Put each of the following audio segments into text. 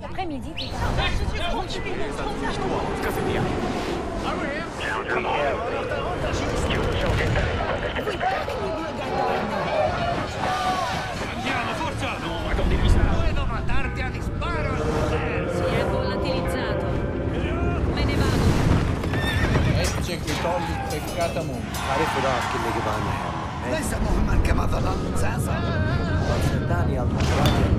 cet après-midi, t'es Andiamo, forza! No, ma con devi stare! Dove dovrà a disparo? Si è volatilizzato. Me ne vado. Ecce qui togli peccata mon. Fare però a quelle che vanno. Eh. Pensa mo manca ma dalla Luzzasa. Quanti anni?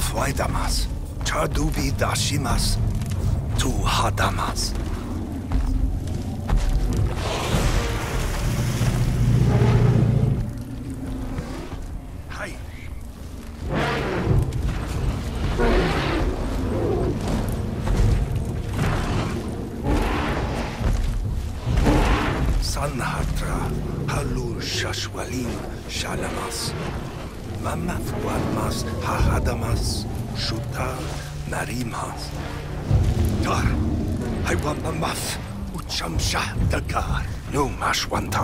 Mama Fuaidamas. Chadubi Dashimas. Tu Hadamas. No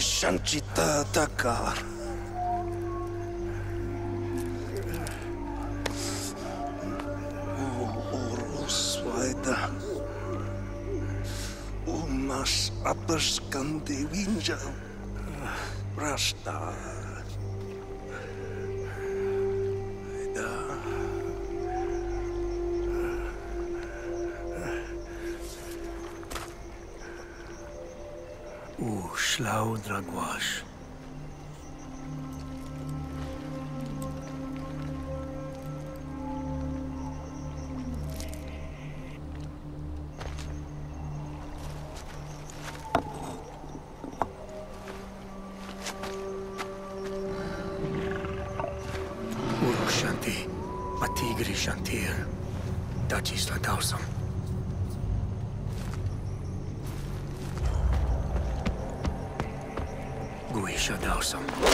Шанчита Дагар. schlau und Rangwasch. a tigri Matigri Shantir, Dutch Island Awesome. курсом.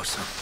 Atradao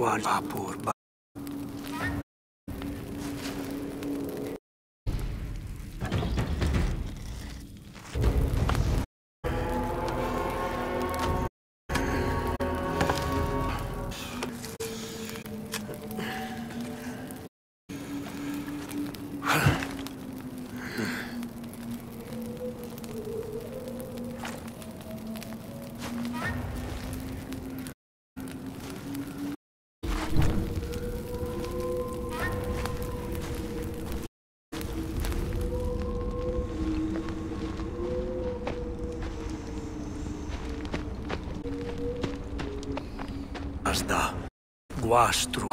Wajapur. Asda. astro.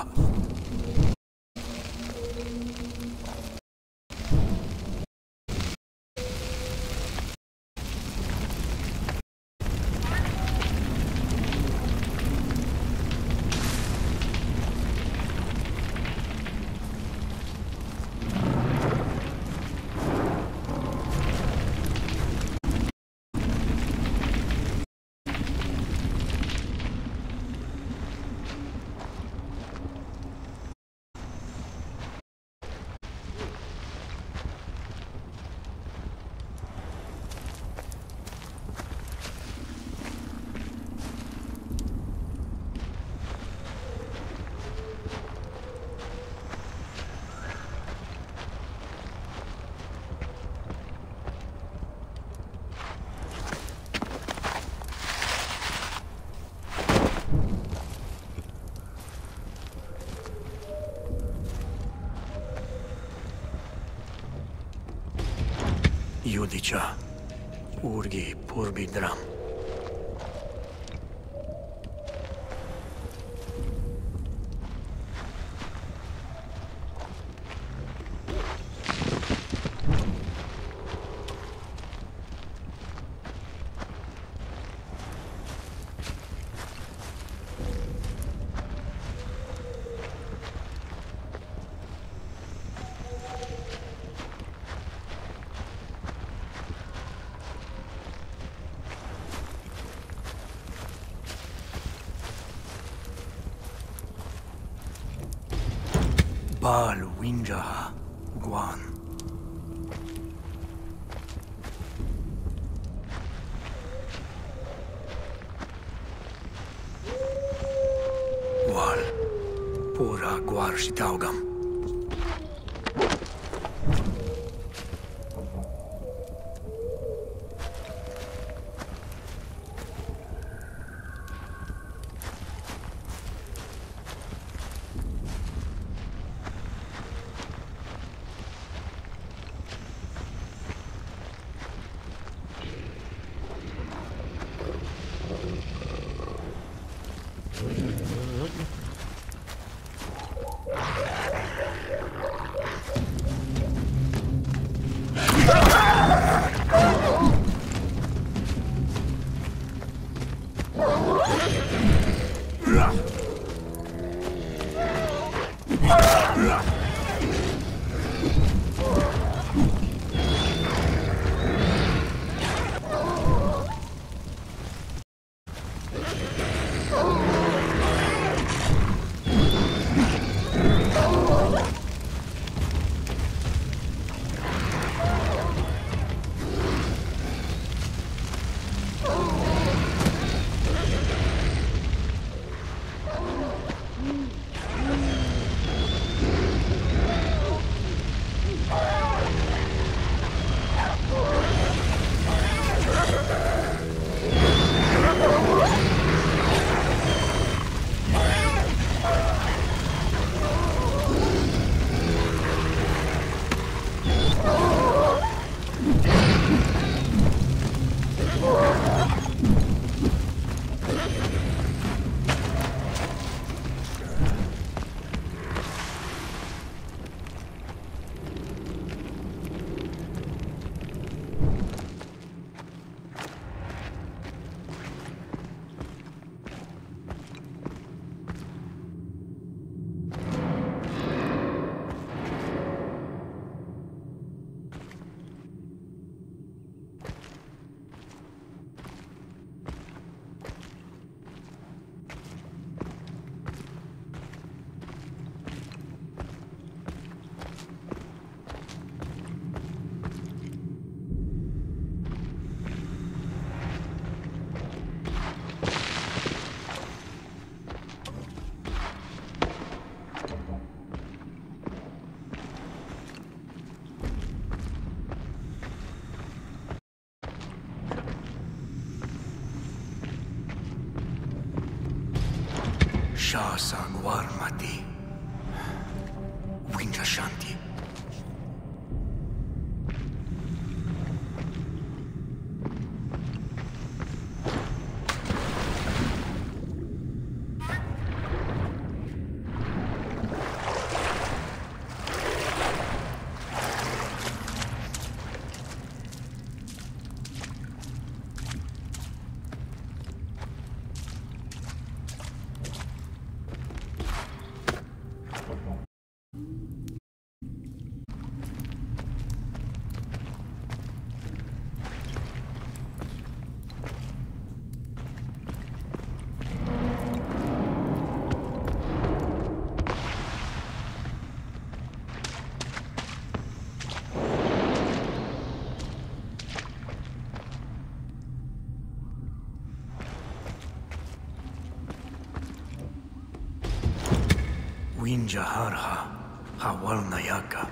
bildiram. Guar Jaharha, Hawal Nayaka.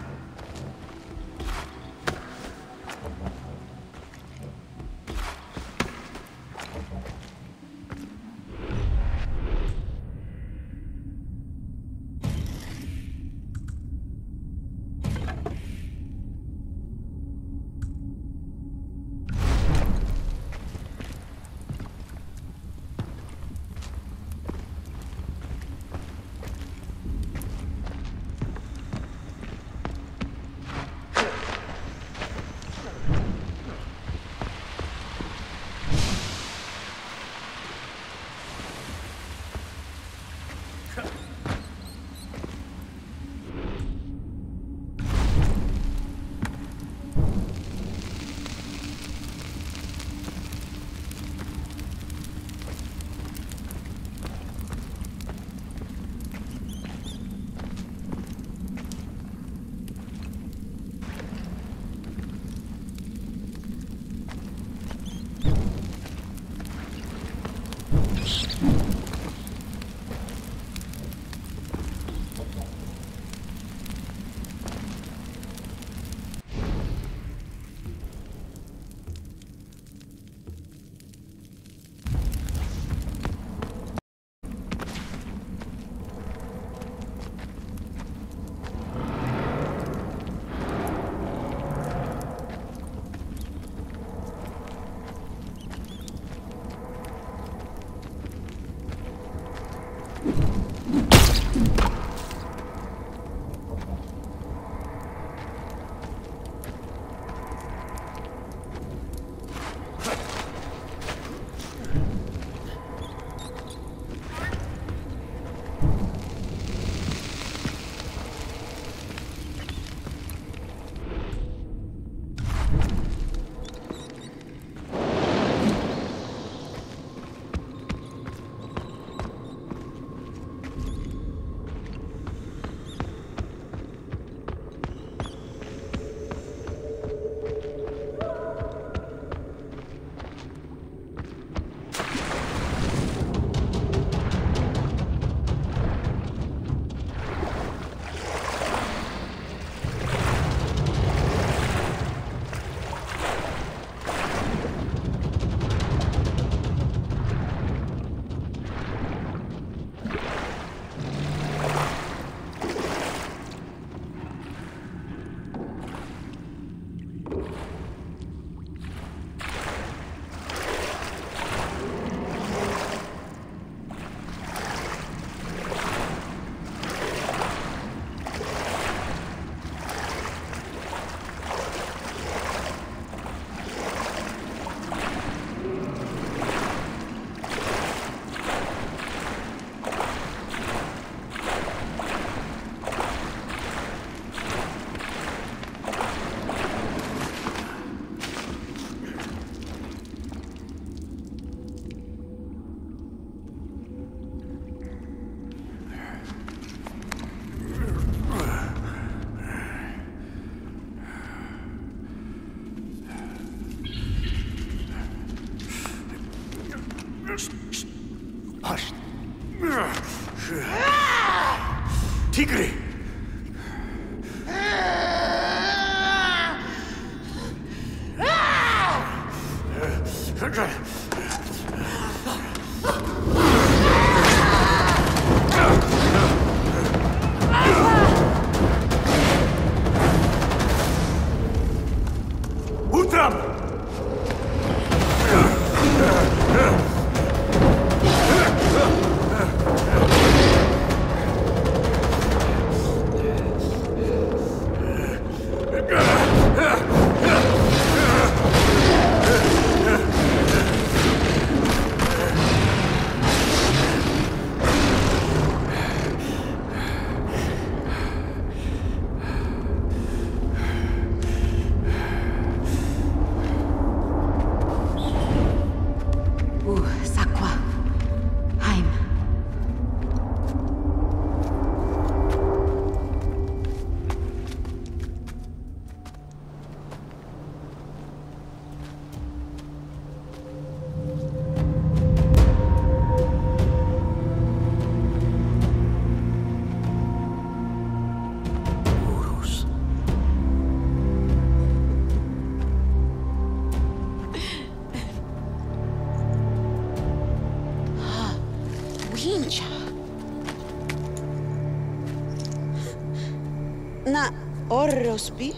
الرسبي؟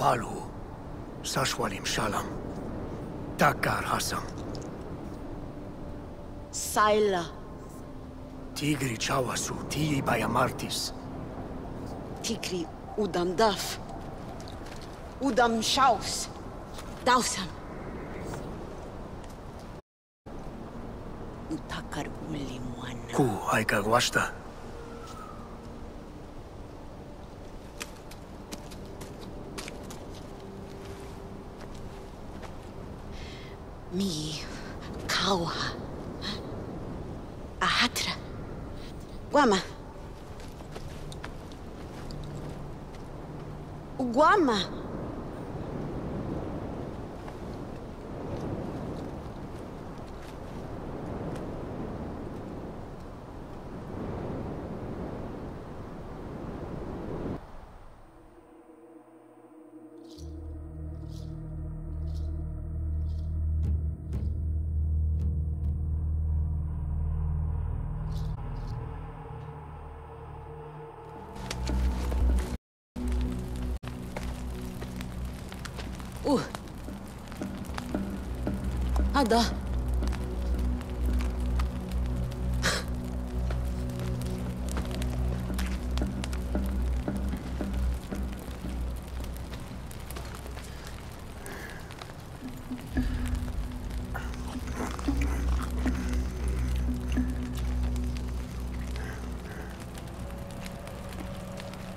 بالو ساشواليم شالام تاكار هاسام سايلا تيغري تشاواسو تيي بايامارتيس تيغري ودم داف ودم شاوس داوسم متكر أولي موانا كو هايكا Mi Kawa. Ahatra. Guama. Guama. Ada.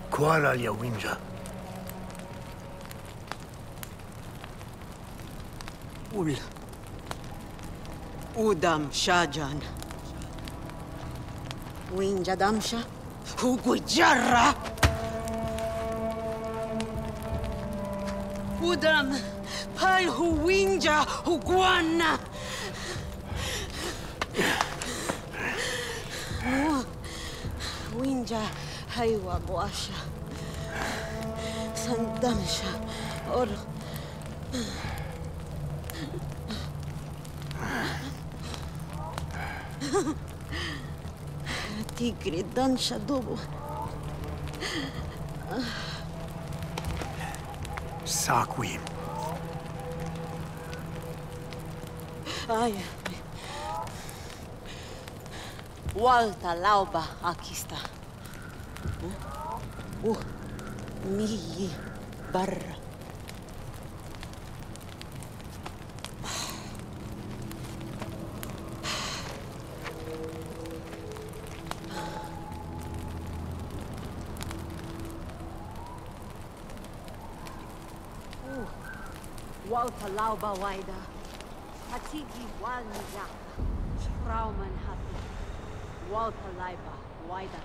Kuala Yawinja. Udam Shajan. Winja Damsha. Hugujarra. Udam. Pal Huwinja Huguana. Winja Haiwa Guasha. Sandamsha. Or. Tigre Dansha Dobo. Sakwim. Ai. Walta Lauba aqui está. Uh, mi barra. Walta Lauba Waida. Hatigi Walnija. Frauman Hati. Walta Leiba Waida.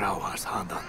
Frau Hasan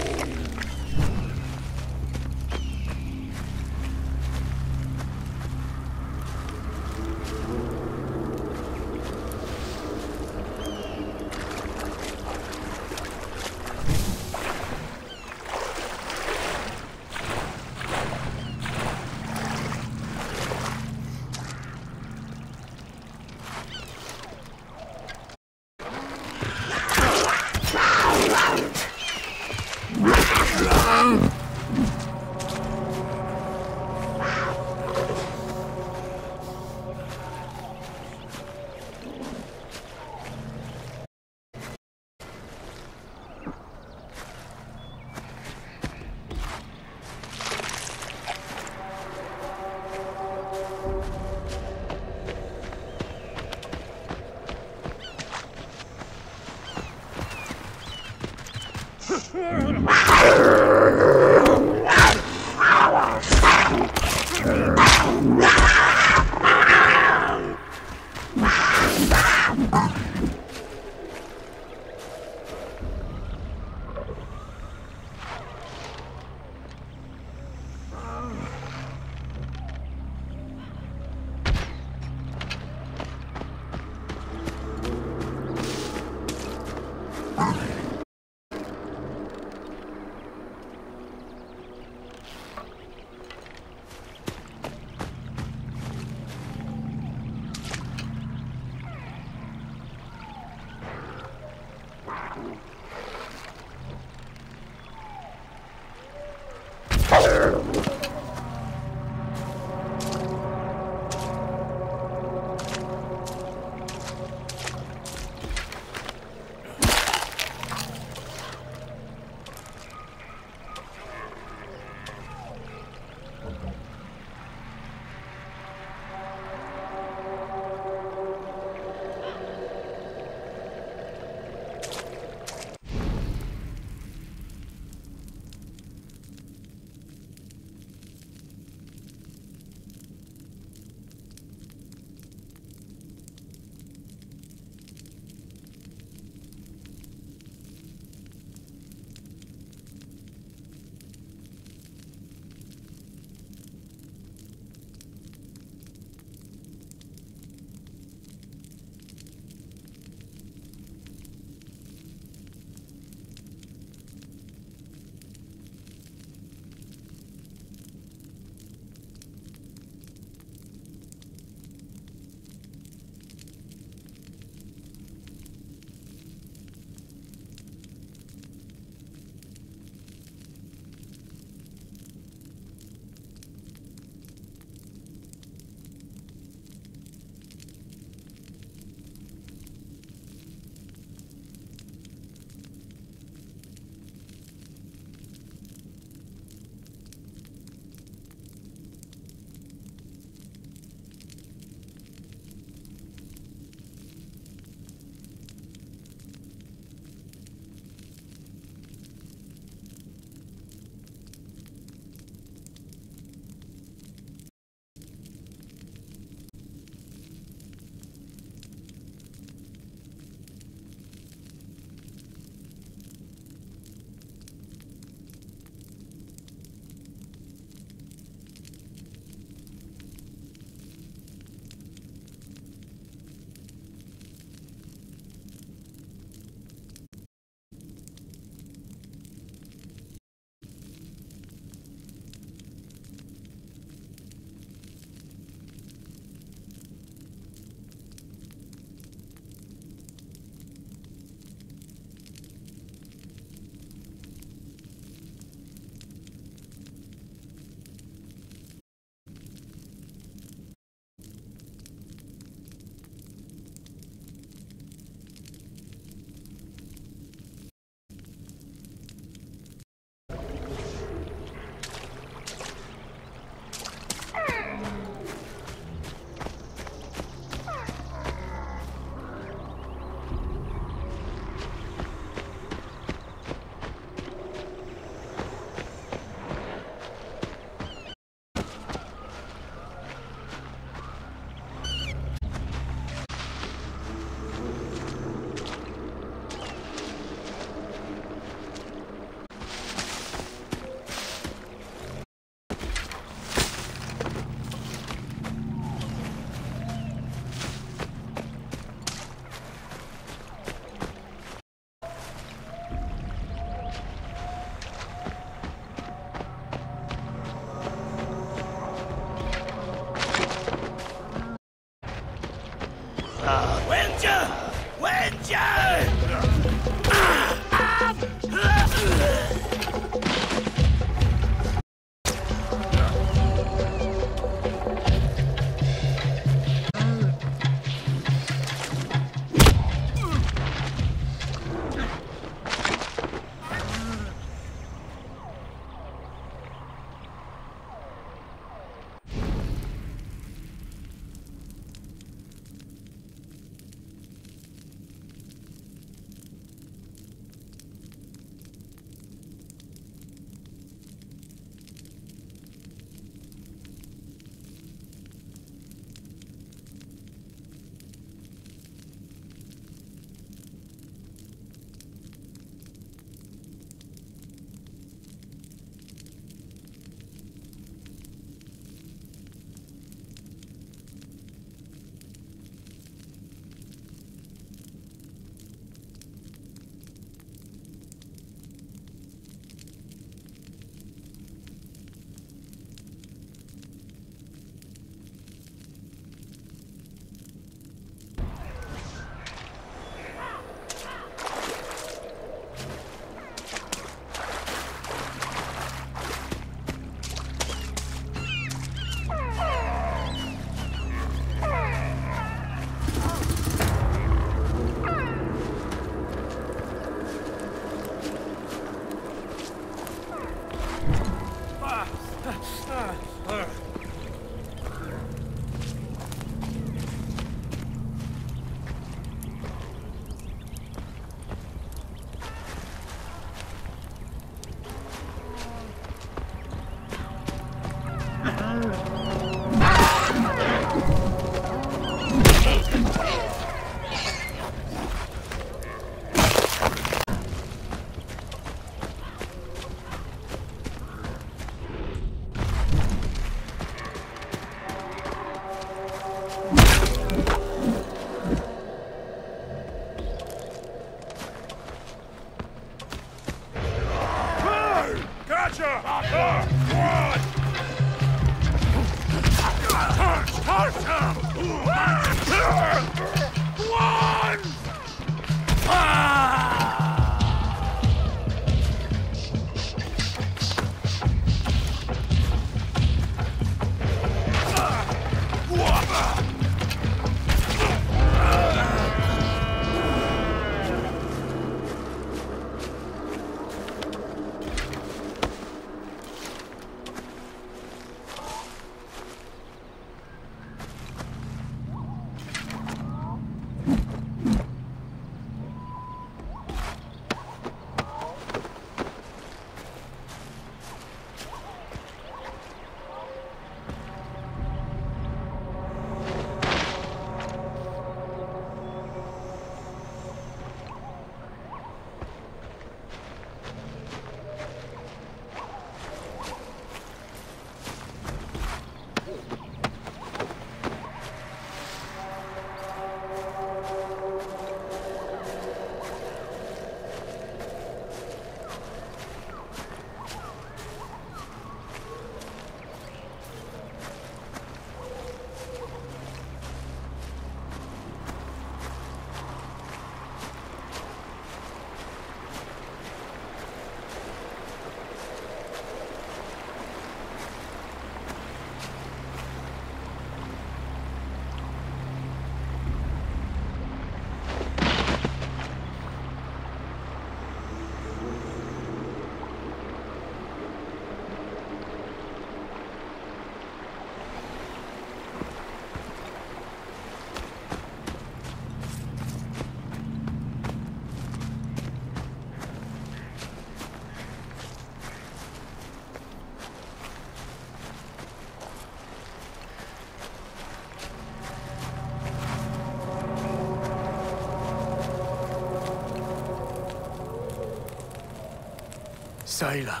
Sailor.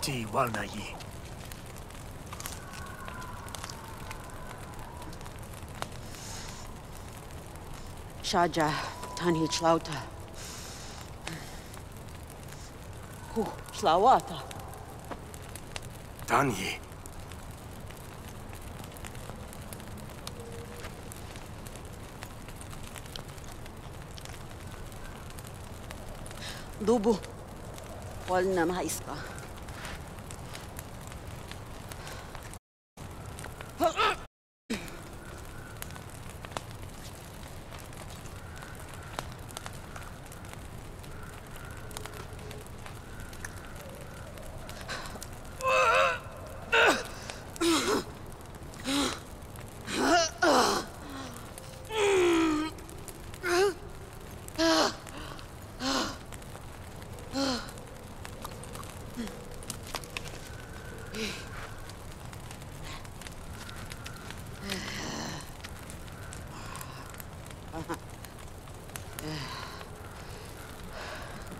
Ti wana yi. Shaja, tani chlauta. Hu, chlawata. Tani. all na high school.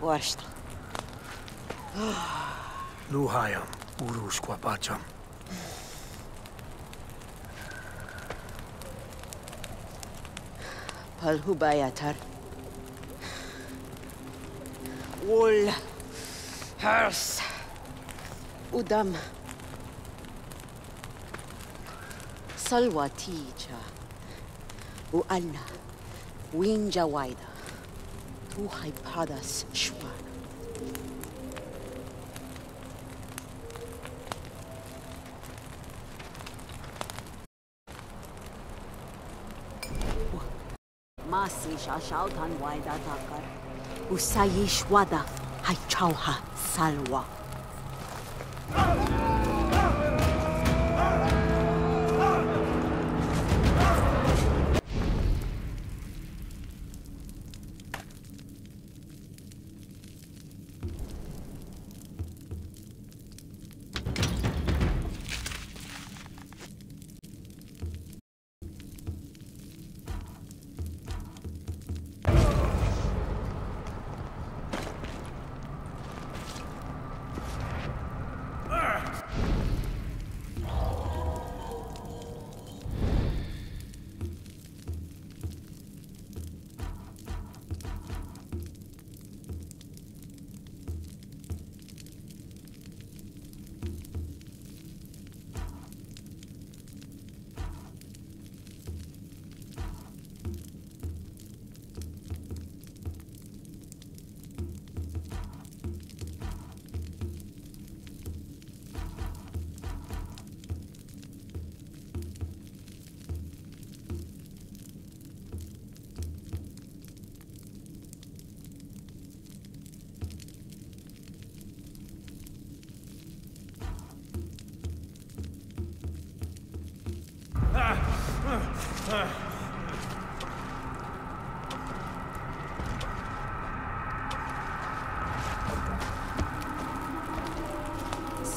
Boşta. Luhayam, urushkua paçam. Palhuba yatar. Ul, hers, udam. Salva ticha, u anna. Winja Waida. Tu Hypadas Shwan. Masi Shashautan Waida Takar. Usayish Wada Hai Chauha Salwa.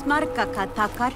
marca Katakar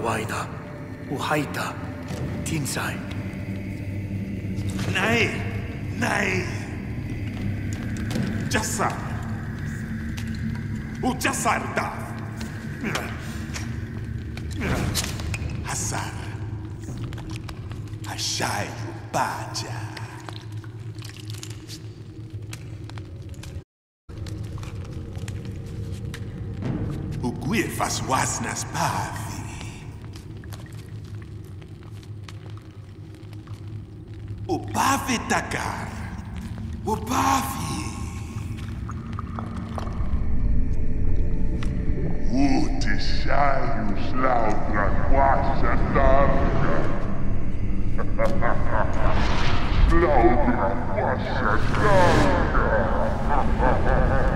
Padawaida. Uhaita. Tinsai. Nay! Nay! Jassar! O Jassar da! Hassan! Ashayu Baja! O Guifas Wasnas Pavi! Pavi Takkar! O Pavi! Utishaius laudra quasha larga. laudra quasha larga.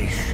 Um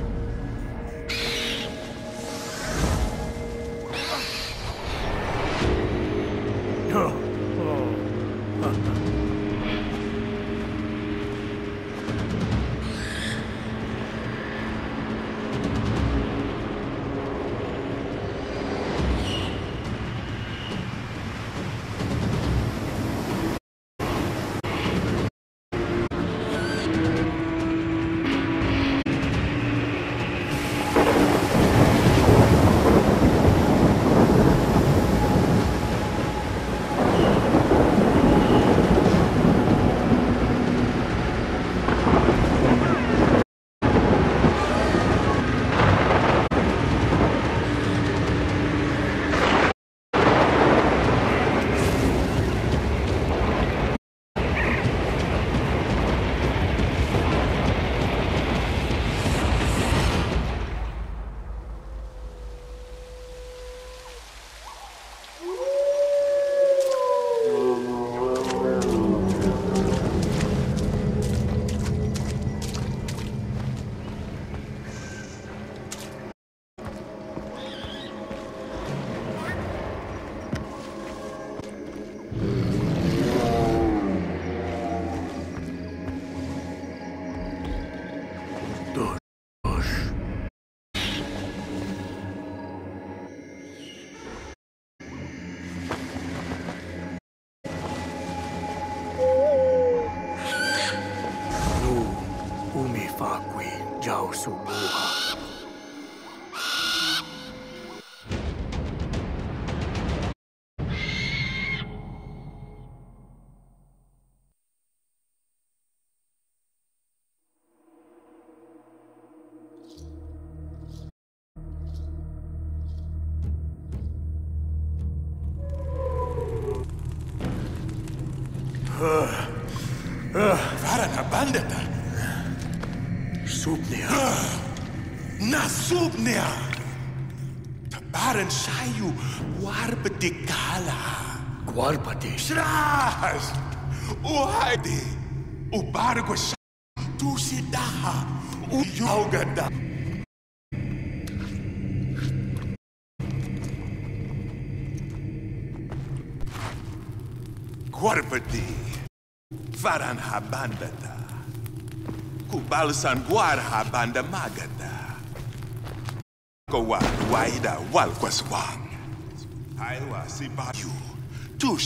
Bandita! Subnea! Nasubnea! Tabaran shayu warbatikala! Guarbati! Shras! Uhaidi! Ubargosha! Tusidaha! Uyaugada! Guarbati! faranha habandata! Kubalsan guar habanda magata. Kawan waida walkwaswang. Haiwa si bayu. Tu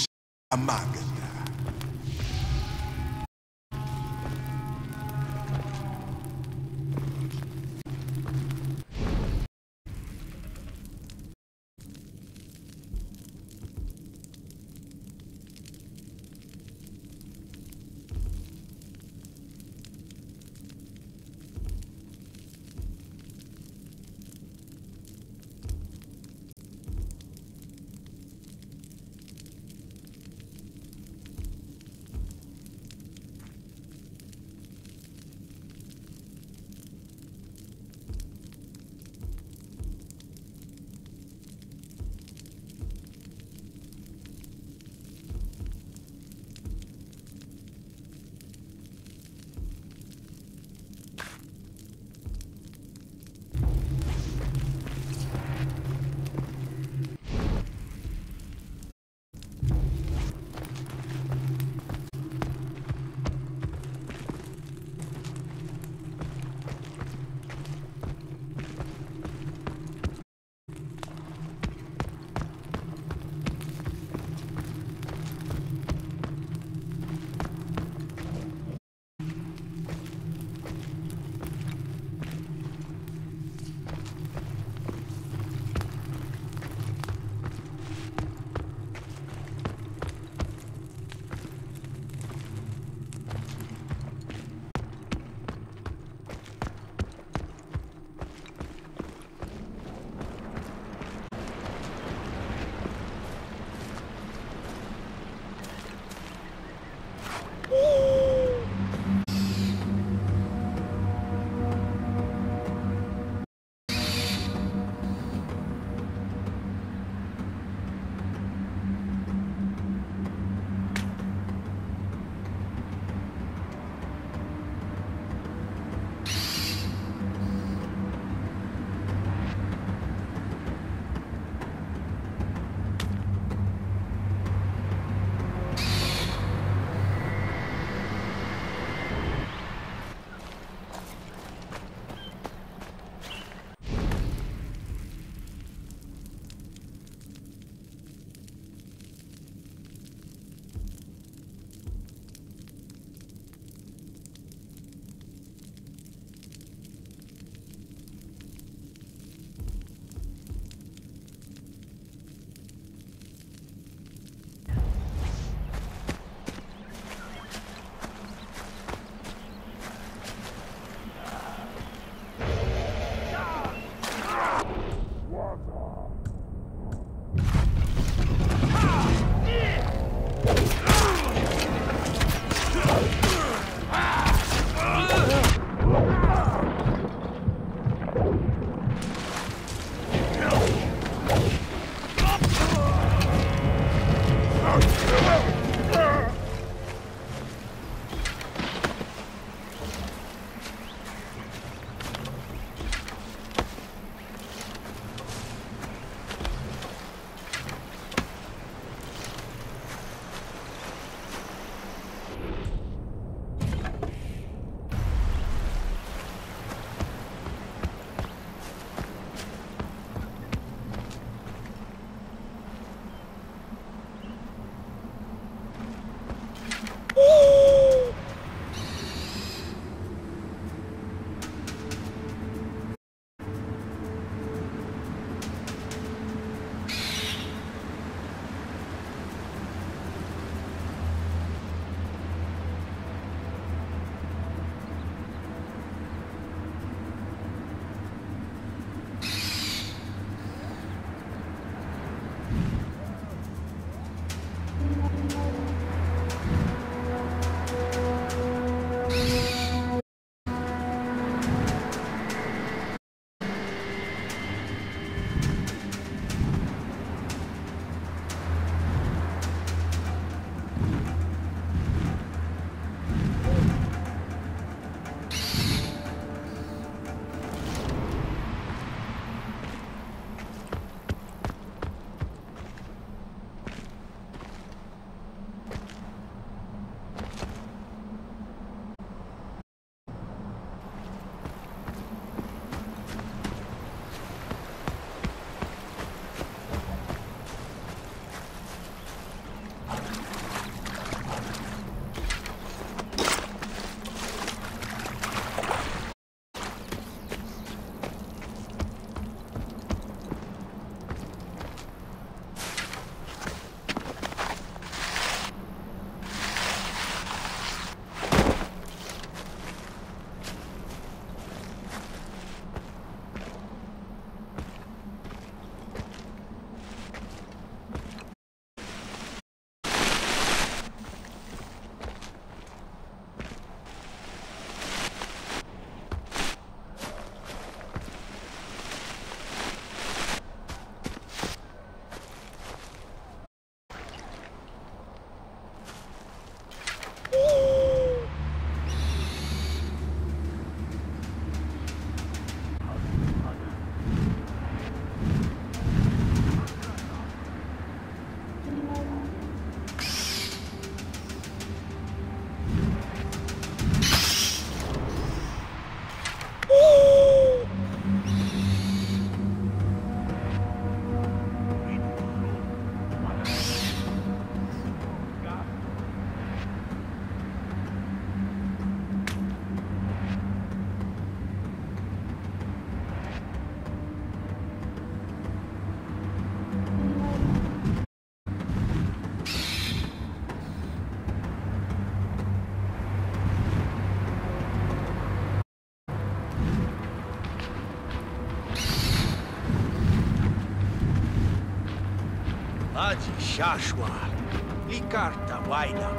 Shashwa. Likarta Waida.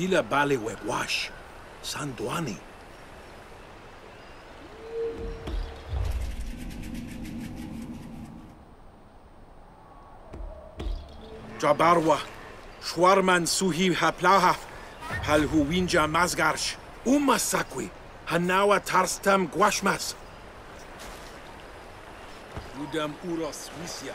Zila Bale Wegwash. Sanduani. Jabarwa. Shwarman Suhi Haplaha. Mazgarsh. Umasakwi. Hanawa Tarstam Guashmas. Udam Uros Wisya.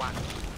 Takkar.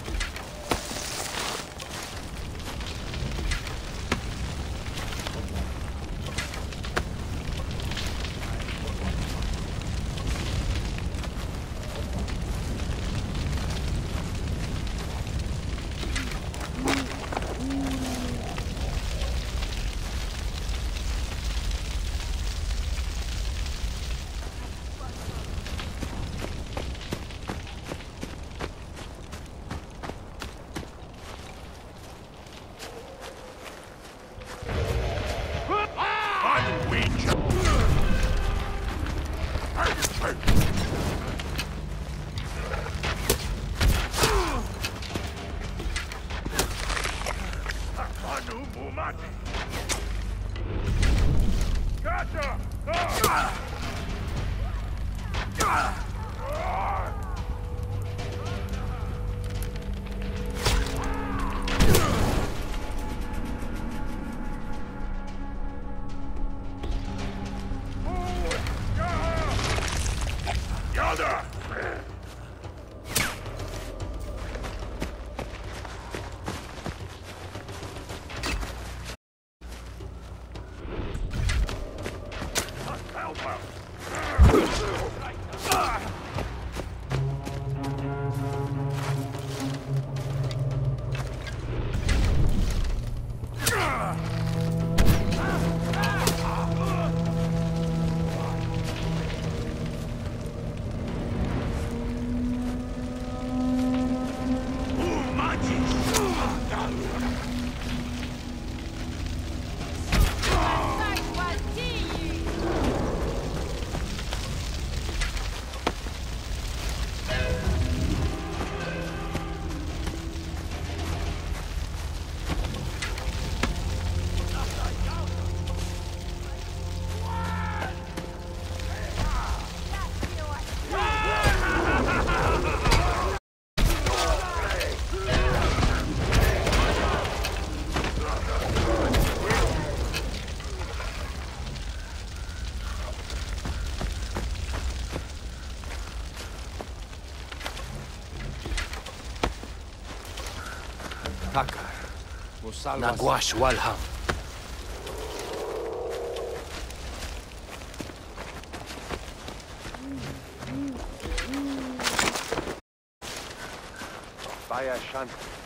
Naguash Walham. Bayer Schanzen.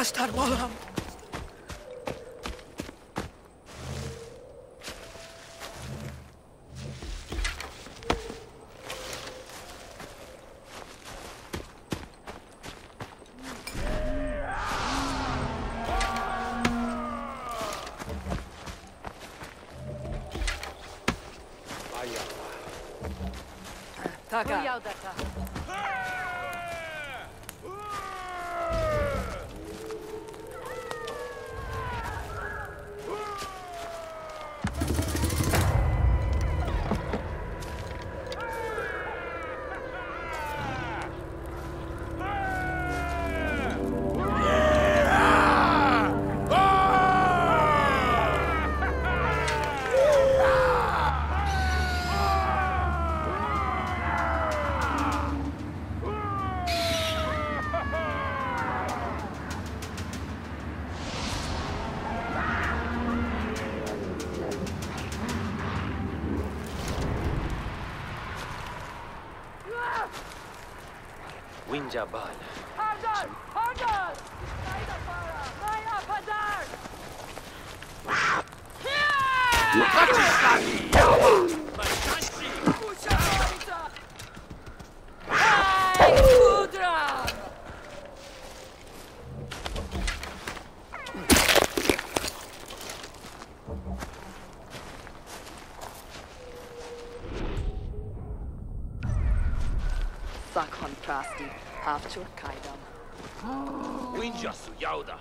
Aslan oğlum. Prasti, Havchur Kaidam. Winjasu Yauda.